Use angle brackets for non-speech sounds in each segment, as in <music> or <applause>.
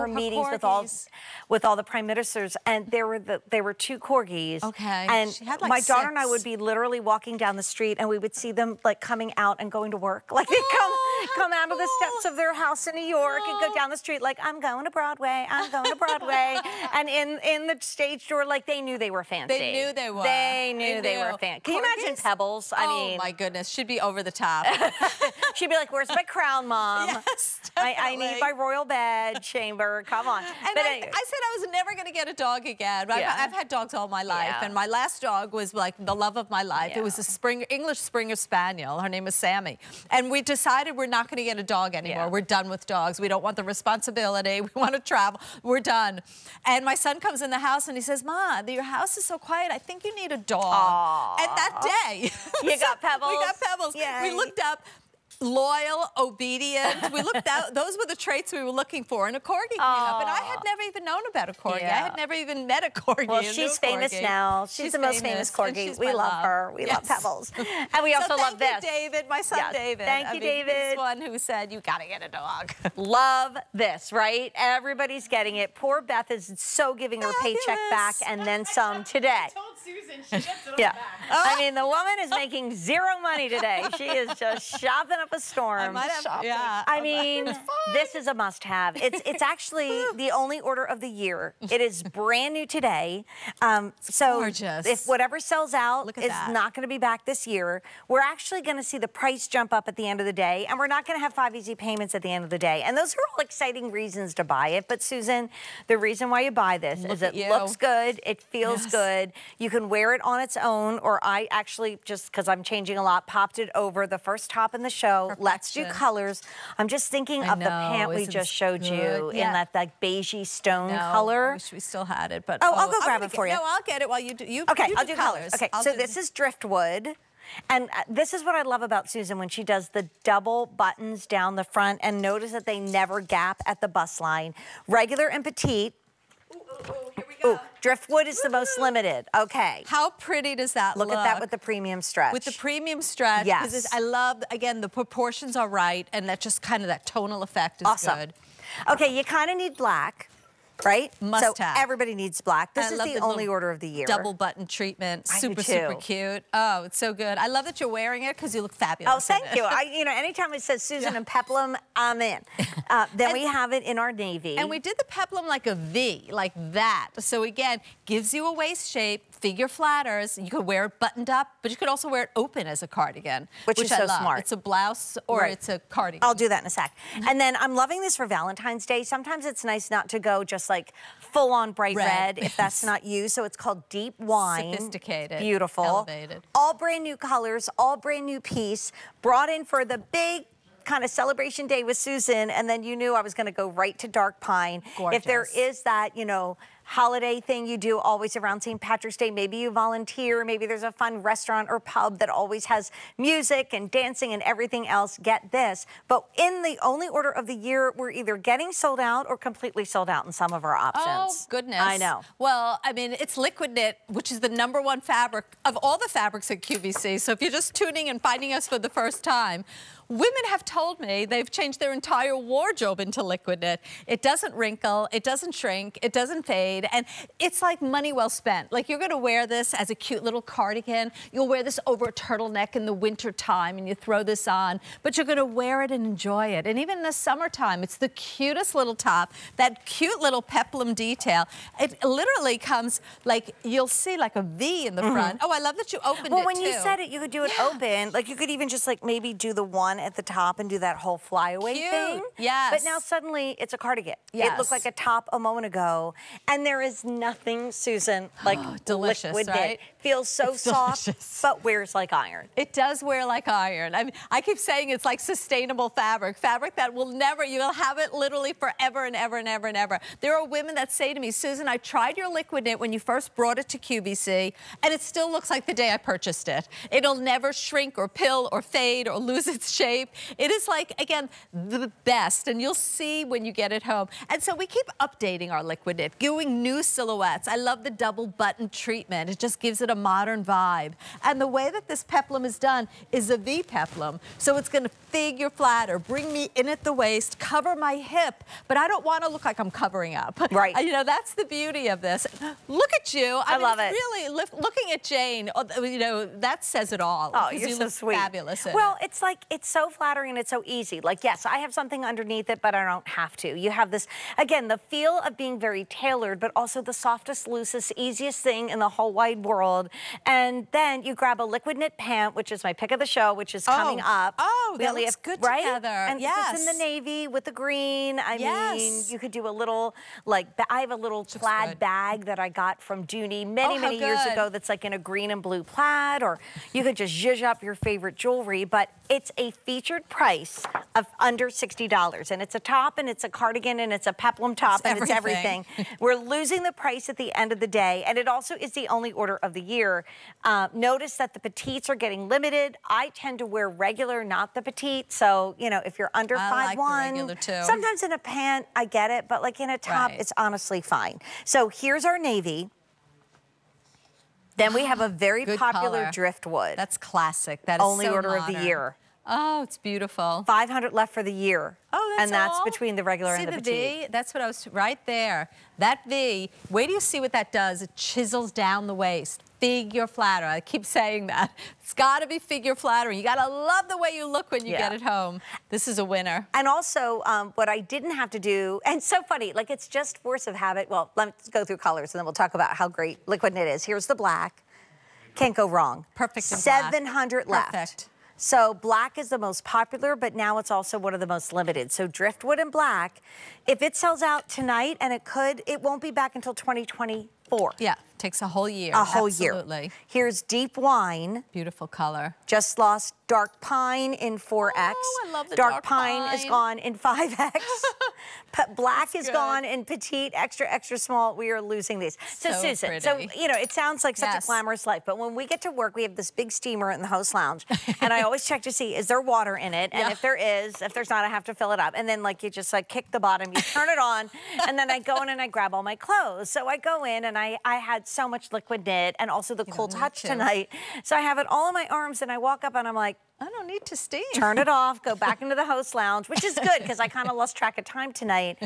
her, meetings with all with all the prime ministers, and there were the there were two corgis. Okay. And like my daughter and I would be literally walking down the street, and we would see them like coming out and going to work. <laughs> Like they come Oh, come out of the steps of their house in New York and go down the street like I'm going to Broadway. I'm going to Broadway. <laughs> and in in the stage door, like they knew they were fancy. They knew they were. They knew they, were knew. fancy. Can you imagine Pebbles? I oh mean, my goodness, should be over the top. <laughs> she'd be like, "Where's my crown, mom? <laughs> Yes, I, I need my royal bed chamber. Come on." And but I, anyway. I said I was never going to get a dog again. I've, Yeah. I've had dogs all my life, Yeah. and my last dog was like the love of my life. It was a Springer, English Springer Spaniel. Her name was Sammy. And we decided we're not going to get a dog anymore. Yeah. We're done with dogs. We don't want the responsibility. <laughs> We want to travel. We're done. And my son comes in the house and he says, Ma, your house is so quiet. I think you need a dog. And that day, <laughs> You got pebbles. we got Pebbles. Yay. We looked up. Loyal, obedient. We looked out. <laughs> Those were the traits we were looking for in a corgi came up, and I had never even known about a corgi. I had never even met a corgi. Well, she's famous corgi. now. She's, the most famous and corgi. We love her. We love Pebbles. <laughs> And we So also love thank this. David, my son Yes. David. Thank I you, mean, David. He's one who said you got to get a dog. <laughs> Love this, right? Everybody's getting it. Poor Beth is so giving her paycheck back and then some today. I told Susan she gets it Yeah. on back. I mean, the woman is making zero money today. She is just <laughs> shopping up a storm. might have- shopping. yeah. I mean, this is a must-have. It's it's actually <laughs> the only order of the year. It is brand new today. Um, so gorgeous. if whatever sells out Look at is that. not going to be back this year, we're actually going to see the price jump up at the end of the day, and we're not going to have five easy payments at the end of the day. And those are all exciting reasons to buy it. But Susan, the reason why you buy this Look is it you. looks good, it feels Yes. good. You can wear it on its own, or I actually just because I'm changing a lot, popped it over the first top in the show. Let's do colors. I'm just thinking I of the pant we isn't just it showed you good? in Yeah. that like beigey stone No, I color. wish we still had it, but Oh, I'll go I'm grab it for get- you. No, I'll get it while you do. You, Okay, you I'll do colors. Okay, I'll so do this is driftwood. And uh, this is what I love about Susan when she does the double buttons down the front and notice that they never gap at the bust line. Regular and petite. Ooh, ooh, ooh, Ooh, driftwood is the most limited. Okay. How pretty does that Look look? at that with the premium stretch. with the premium stretch. Yes. I love again the proportions are right, and that just kind of that tonal effect is awesome. good. Okay, you kind of need black, right? Must so have. everybody needs black. This I is the little only order of the year. Double button treatment, I super super cute. Oh, it's so good. I love that you're wearing it because you look fabulous. Oh, thank you. I, <laughs> you know, anytime it says Susan and Peplum, I'm in. <laughs> Uh, then we have it in our navy. And we did the peplum like a V, like that. So again, gives you a waist shape, figure flatters. You could wear it buttoned up, but you could also wear it open as a cardigan, Which is I so love. smart. It's a blouse or Right. it's a cardigan. I'll do that in a sec. And then I'm loving this for Valentine's Day. Sometimes it's nice not to go just like full on bright red, Red. if that's not you. So it's called deep wine. Sophisticated, Beautiful. elevated. All brand new colors, all brand new piece. Brought in for the big kind of celebration day with Susan. And then you knew I was going to go right to dark pine. If there is that, you know, holiday thing you do always around St. Patrick's Day. Maybe you volunteer, maybe there's a fun restaurant or pub that always has music and dancing and everything else. Get this. But in the only order of the year, we're either getting sold out or completely sold out in some of our options. Oh, goodness. I know. Well, I mean, it's liquid knit, which is the number one fabric of all the fabrics at QVC. So if you're just tuning and finding us for the first time, women have told me they've changed their entire wardrobe into liquid knit. It doesn't wrinkle, it doesn't shrink, it doesn't fade, and it's like money well spent. Like you're gonna wear this as a cute little cardigan. You'll wear this over a turtleneck in the winter time and you throw this on, but you're gonna wear it and enjoy it. And even in the summertime, it's the cutest little top, that cute little peplum detail. It literally comes like, you'll see like a V in the mm-hmm. front. Oh, I love that you opened. Well, it when you said it, you could do it open. Like you could even just like maybe do the one at the top and do that whole flyaway Cute. thing. Yes. But now suddenly it's a cardigan. Yes. It looked like a top a moment ago. And there is nothing, Susan, <gasps> like oh, delicious, liquid right? Feels so It's soft, delicious. but wears like iron. It does wear like iron. I mean, I keep saying it's like sustainable fabric, fabric that will never, you'll have it literally forever and ever and ever and ever. There are women that say to me, Susan, I tried your liquid knit when you first brought it to QVC, and it still looks like the day I purchased it. It'll never shrink or pill or fade or lose <laughs> its shape. It is like, again, the best, and you'll see when you get it home. And so we keep updating our liquid knit, doing new silhouettes. I love the double button treatment. It just gives it a modern vibe. And the way that this peplum is done is a V peplum. So it's gonna figure flatter, bring me in at the waist, cover my hip, but I don't wanna look like I'm covering up. Right. You know, that's the beauty of this. Look at you. I, I mean, love it. Really, looking at Jane, oh, you know, that says it all. Oh, you're you so sweet. Fabulous. Well, it. it's like, it's so flattering and it's so easy. Like, yes, I have something underneath it, but I don't have to. You have this, again, the feel of being very tailored, but also the softest, loosest, easiest thing in the whole wide world. And then you grab a liquid knit pant, which is my pick of the show, which is coming Oh. up. Oh, We that looks have- good right? together. And it's in the navy with the green. I mean, you could do a little, like, I have a little plaid good. bag that I got from Dooney many, Oh, many years ago that's like in a green and blue plaid, or you could just zhuzh up your favorite jewelry, but it's a featured price of under $60. And it's a top and it's a cardigan and it's a peplum top It's and it's everything. everything. We're losing the price at the end of the day. And it also is the only order of the year. Uh, notice that the petites are getting limited. I tend to wear regular, not the petite. So, you know, if you're under I like 5'1", regular, too. sometimes in a pant, I get it, but like in a top, Right. it's honestly fine. So here's our navy. Then we have a very Good popular color. driftwood. That's classic. That is only so order of the year. Oh, it's beautiful. 500 left for the year. Oh, that's And that's all? between the regular see and the, the petite. V? That's what I was right there. That V. Wait till you see what that does. It chisels down the waist. Figure flatter. I keep <laughs> saying that. It's got to be figure flattering. You got to love the way you look when you Yeah. get it home. This is a winner. And also, um, what I didn't have to do, and so funny, like it's just force of habit. Well, let's go through colors and then we'll talk about how great liquid knit is. Here's the black. Can't go wrong. Perfect in black. 700 left. Perfect. So black is the most popular, but now it's also one of the most limited. So driftwood and black, if it sells out tonight, and it could, it won't be back until 2024. Yeah, takes a whole year. A whole year. Absolutely. Here's deep wine. Beautiful color. Just lost dark pine in 4X. Oh, I love the dark, dark pine, is pine. gone in 5X. <laughs> Black is good. gone and petite, extra, extra small. We are losing these. So, So Susan, so, you know, it sounds like such a glamorous life, but when we get to work, we have this big steamer in the host lounge. <laughs> and I always check to see, is there water in it? And Yeah. if there is, if there's not, I have to fill it up. And then, like, you just, like, kick the bottom, you turn it on, <laughs> and then I go in and I grab all my clothes. So I go in and I, I had so much liquid knit and also the cool touch to. tonight. So I have it all in my arms, and I walk up and I'm like, need to steam. turn it <laughs> off, go back into the host lounge, which is good because I kind of lost track of time tonight.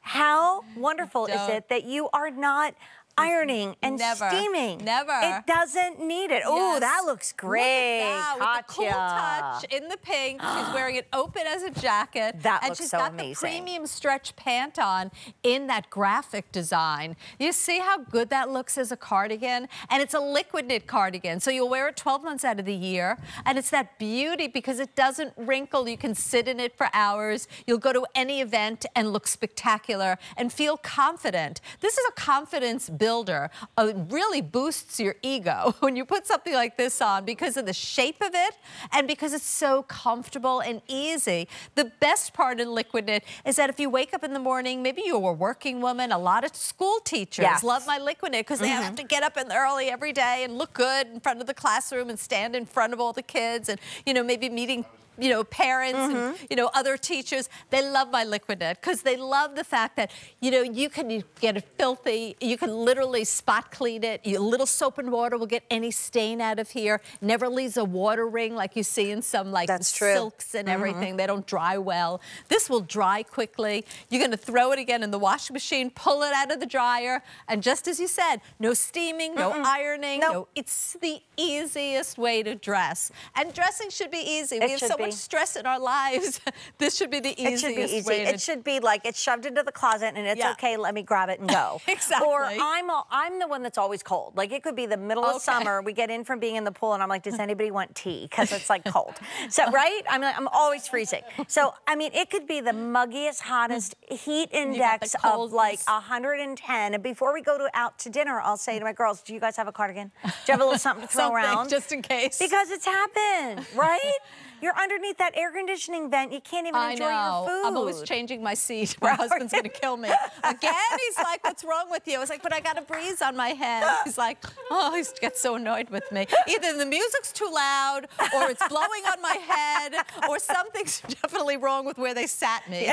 How wonderful is Don't. it that you are not ironing and Never. steaming? Never. It doesn't need it. Oh, that looks great. Look at that, with the cool touch in the pink. She's <gasps> wearing it open as a jacket. That and looks she's so got amazing. the premium stretch pant on in that graphic design. You see how good that looks as a cardigan? And it's a liquid knit cardigan. So you'll wear it 12 months out of the year. And it's that beauty because it doesn't wrinkle. You can sit in it for hours. You'll go to any event and look spectacular and feel confident. This is a confidence builder. Uh, It really boosts your ego <laughs> when you put something like this on because of the shape of it and because it's so comfortable and easy. The best part in liquid knit is that if you wake up in the morning, maybe you're a working woman, a lot of school teachers Yes. love my liquid knit because they have to get up in early every day and look good in front of the classroom and stand in front of all the kids and, you know, maybe meeting you know, parents and, you know, other teachers, they love my liquid knit because they love the fact that, you know, you can get it filthy. You can literally spot clean it. A little soap and water will get any stain out of here. Never leaves a water ring like you see in some like silks and everything. They don't dry well. This will dry quickly. You're going to throw it again in the washing machine, pull it out of the dryer. And just as you said, no steaming, no ironing. Nope. No, it's the easiest way to dress. And dressing should be easy. It we have so. Much stress in our lives. <laughs> this should be the It should be easy. way It should be like it's shoved into the closet and it's Yeah. okay. Let me grab it and go. <laughs> Exactly. Or I'm I'm the one that's always cold. Like it could be the middle of summer. We get in from being in the pool and I'm like, does <laughs> anybody want tea? Because it's like cold. So right, I'm like, I'm always freezing. So I mean, it could be the muggiest, hottest heat index of like 110. And before we go to out to dinner, I'll say to my girls, do you guys have a cardigan? Do you have a little something to throw Something, around? just in case. Because it's happened, right? You're under underneath that air conditioning vent. You can't even I enjoy know. your food. I'm always changing my seat. <laughs> My husband's going to kill me. Again, he's like, <laughs> what's wrong with you? I was like, but I got a breeze on my head. He's like, oh, he gets so annoyed with me. Either the music's too loud, or it's blowing on my head, or something's <laughs> definitely wrong with where they sat me.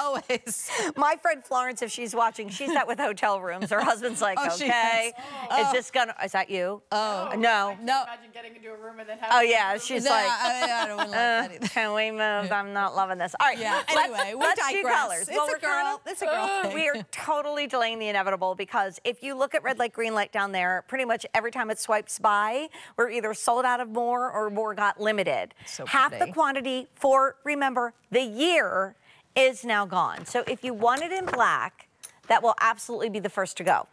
always. My friend Florence, if she's watching, she's at with hotel rooms. Her husband's like, Oh, okay, is. is oh. this gonna? Is that you? Oh, no. No. Imagine getting into a room and then having Oh yeah, she's No, like. I, I don't like Uh, that either. can we move? I'm not loving this. All right. Yeah. let's- Anyway, we let's do digress. colors. It's Well, a girl. It's a girl thing. We are totally delaying the inevitable because if you look at red light, green light down there, pretty much every time it swipes by, we're either sold out of more or more got limited. So Half the quantity for remember the year is now gone. So if you want it in black, that will absolutely be the first to go.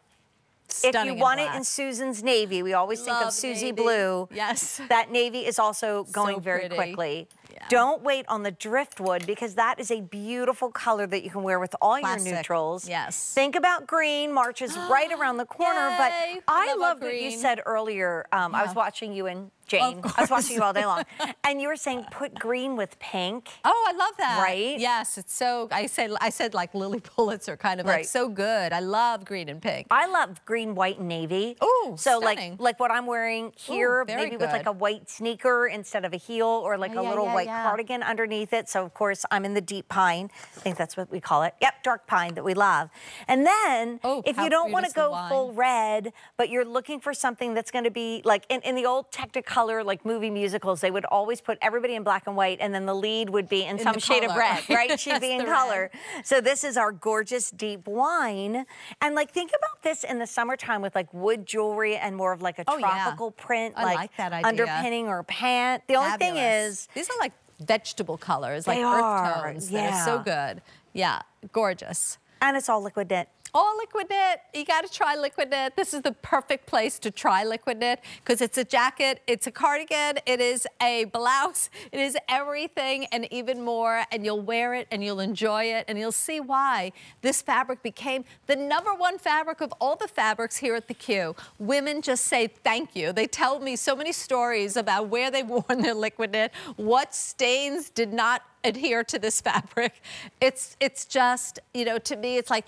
If you in want it in Susan's navy, we always think of Susie navy. Blue. Yes. That navy is also going very pretty. quickly. Yeah. Don't wait on the driftwood because that is a beautiful color that you can wear with all Classic. your neutrals. Yes. Think about green. March is <gasps> right around the corner. But Yay. I Love what you said earlier. Um, I was watching you and Jane. I was watching you all day long. <laughs> and you were saying put green with pink. Oh, I love that. Right? Yes, it's so. I said, I said like lily <laughs> bullets are kind of like so good. I love green and pink. I love green, white, and navy. Ooh, so stunning. like like what I'm wearing here, very maybe with like a white sneaker instead of a heel, or like Oh, a yeah, little yeah, white yeah. cardigan underneath it. So of course I'm in the deep pine. I think that's what we call it. Yep, dark pine that we love. And then Oh, if you don't want to go full red, but you're looking for something that's going to be like in, in the old Technicolor like movie musicals, they would always put everybody in black and white, and then the lead would be in, In some shade of red, right? <laughs> She'd be in color. red. So this is our gorgeous deep wine. And like think about this in the summertime with like wood jewelry and more of like a Oh, yeah. tropical print, I like that idea. underpinning or pant. The only thing is these are like vegetable colors, like They earth are, tones that are so good. Yeah, gorgeous. and it's all liquid knit. Oh, Liquid Knit. You got to try Liquid Knit. This is the perfect place to try Liquid Knit because it's a jacket, it's a cardigan, it is a blouse, it is everything and even more. And you'll wear it and you'll enjoy it and you'll see why this fabric became the number one fabric of all the fabrics here at the Q. Women just say thank you. They tell me so many stories about where they've <laughs> worn their Liquid Knit, what stains did not adhere to this fabric. It's it's just, you know, to me it's like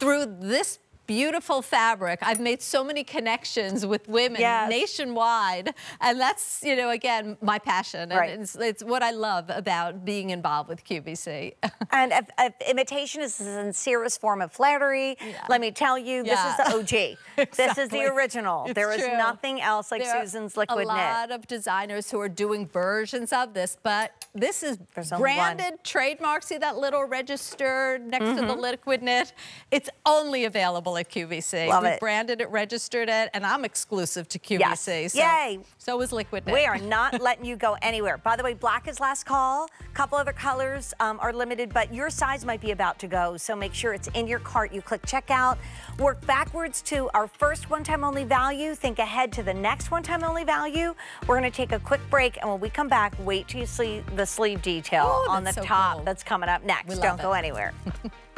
through this beautiful fabric, I've made so many connections with women Yes. nationwide. And that's, you know, again, my passion. Right. And it's, it's what I love about being involved with QVC. <laughs> And if, if imitation is the sincerest form of flattery, let me tell you, this is the OG. <laughs> This is the original. It's there is true. nothing else like There Susan's liquid knit. a knit. lot of designers who are doing versions of this, but this is There's branded, trademark. See that little register next to the Mm-hmm. liquid knit? It's only available at QVC. Love we it. branded it, registered it, and I'm exclusive to QVC. Yes. So, Yay. So is liquid knit. We are not <laughs> letting you go anywhere. By the way, black is last call. A couple other colors um, are limited, but your size might be about to go. So make sure it's in your cart. You click checkout. Work backwards to our first one-time only value. Think ahead to the next one-time only value. We're going to take a quick break, and when we come back, wait till you see the sleeve detail Oh, on the so top cool. that's coming up next. Don't it. go anywhere. <laughs>